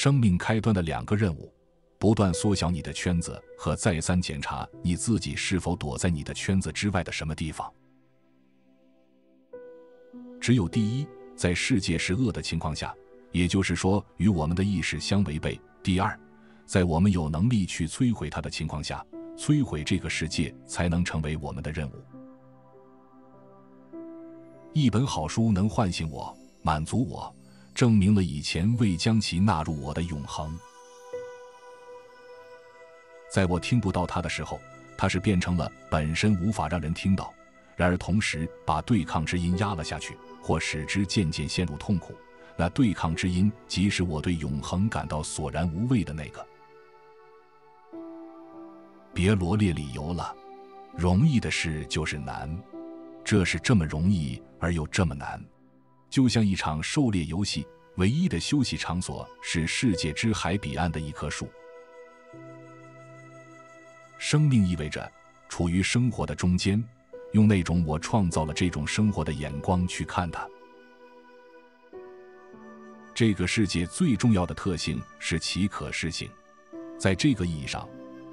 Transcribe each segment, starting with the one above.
生命开端的两个任务：不断缩小你的圈子和再三检查你自己是否躲在你的圈子之外的什么地方。只有第一，在世界是恶的情况下，也就是说与我们的意识相违背；第二，在我们有能力去摧毁它的情况下，摧毁这个世界才能成为我们的任务。一本好书能唤醒我，满足我，证明了以前未将其纳入我的永恒。在我听不到它的时候，它是变成了本身无法让人听到，然而同时把对抗之音压了下去。或使之渐渐陷入痛苦，那对抗之音即使我对永恒感到索然无味的那个。别罗列理由了，容易的事就是难，这是这么容易而又这么难，就像一场狩猎游戏，唯一的休息场所是世界之海彼岸的一棵树。生命意味着处于生活的中间。用那种我创造了这种生活的眼光去看它。这个世界最重要的特性是其可视性，在这个意义上，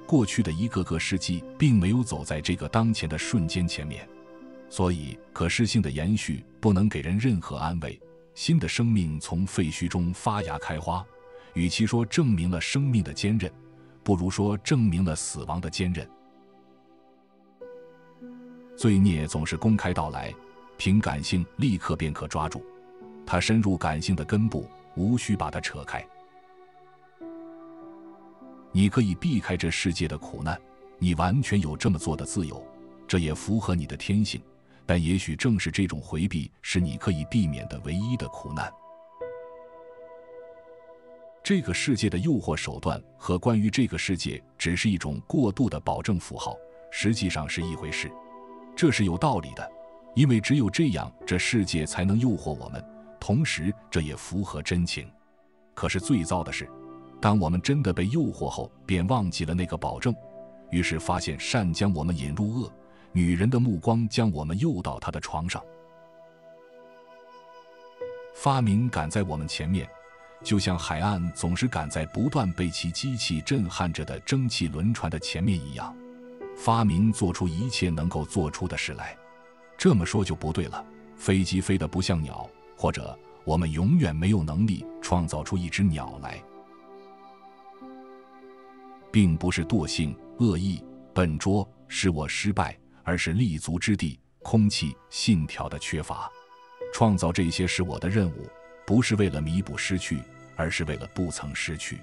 过去的一个个世纪并没有走在这个当前的瞬间前面，所以可视性的延续不能给人任何安慰。新的生命从废墟中发芽开花，与其说证明了生命的坚韧，不如说证明了死亡的坚韧。罪孽总是公开到来，凭感性立刻便可抓住。它深入感性的根部，无需把它扯开。你可以避开这世界的苦难，你完全有这么做的自由，这也符合你的天性。但也许正是这种回避，是你可以避免的唯一的苦难。这个世界的诱惑手段和关于这个世界只是一种过度的保证符号，实际上是一回事。这是有道理的，因为只有这样，这世界才能诱惑我们。同时，这也符合真情。可是最糟的是，当我们真的被诱惑后，便忘记了那个保证，于是发现善将我们引入恶，女人的目光将我们诱到她的床上。发明赶在我们前面，就像海岸总是赶在不断被其机器震撼着的蒸汽轮船的前面一样。发明做出一切能够做出的事来，这么说就不对了。飞机飞得不像鸟，或者我们永远没有能力创造出一只鸟来，并不是惰性、恶意、笨拙使我失败，而是立足之地、空气、信条的缺乏。创造这些是我的任务，不是为了弥补失去，而是为了不曾失去。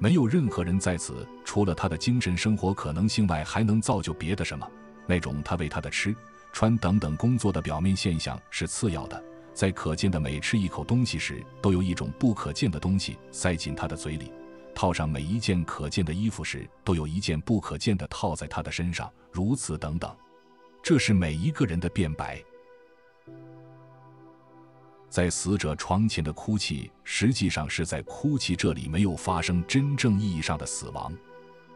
没有任何人在此，除了他的精神生活可能性外，还能造就别的什么？那种他为他的吃、穿等等工作的表面现象是次要的。在可见的每吃一口东西时，都有一种不可见的东西塞进他的嘴里；套上每一件可见的衣服时，都有一件不可见的套在他的身上。如此等等，这是每一个人的辩白。在死者床前的哭泣，实际上是在哭泣这里没有发生真正意义上的死亡。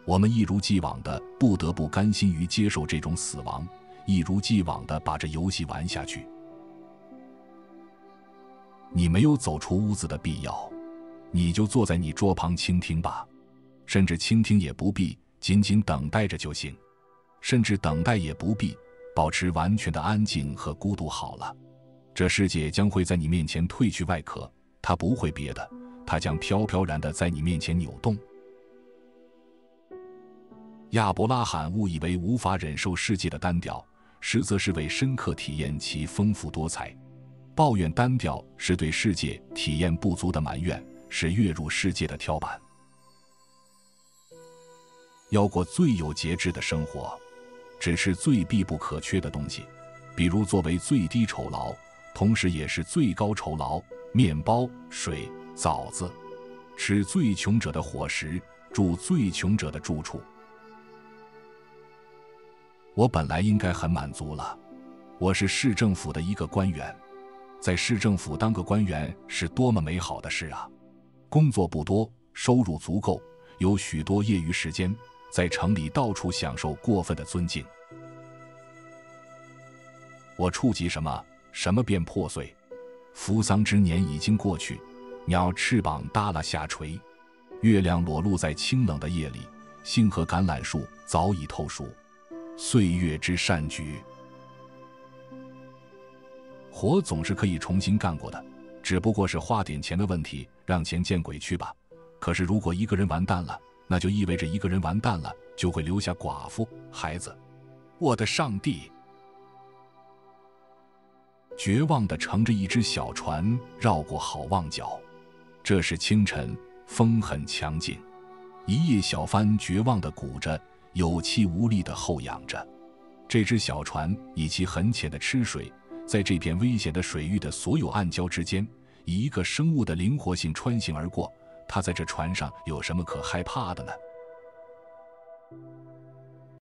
我们一如既往的不得不甘心于接受这种死亡，一如既往的把这游戏玩下去。你没有走出屋子的必要，你就坐在你桌旁倾听吧，甚至倾听也不必，仅仅等待着就行，甚至等待也不必，保持完全的安静和孤独好了。这世界将会在你面前褪去外壳，它不会别的，它将飘飘然的在你面前扭动。亚伯拉罕误以为无法忍受世界的单调，实则是为深刻体验其丰富多彩。抱怨单调是对世界体验不足的埋怨，是跃入世界的跳板。要过最有节制的生活，只是最必不可缺的东西，比如作为最低酬劳。同时，也是最高酬劳：面包、水、枣子，吃最穷者的伙食，住最穷者的住处。我本来应该很满足了。我是市政府的一个官员，在市政府当个官员是多么美好的事啊！工作不多，收入足够，有许多业余时间，在城里到处享受过分的尊敬。我触及什么？什么便破碎？扶桑之年已经过去，鸟翅膀耷拉下垂，月亮裸露在清冷的夜里。星河橄榄树早已透熟，岁月之善举。活总是可以重新干过的，只不过是花点钱的问题。让钱见鬼去吧！可是如果一个人完蛋了，那就意味着一个人完蛋了，就会留下寡妇、孩子。我的上帝！绝望地乘着一只小船绕过好望角。这是清晨，风很强劲。一叶小帆绝望地鼓着，有气无力地后仰着。这只小船以其很浅的吃水，在这片危险的水域的所有暗礁之间，以一个生物的灵活性穿行而过。它在这船上有什么可害怕的呢？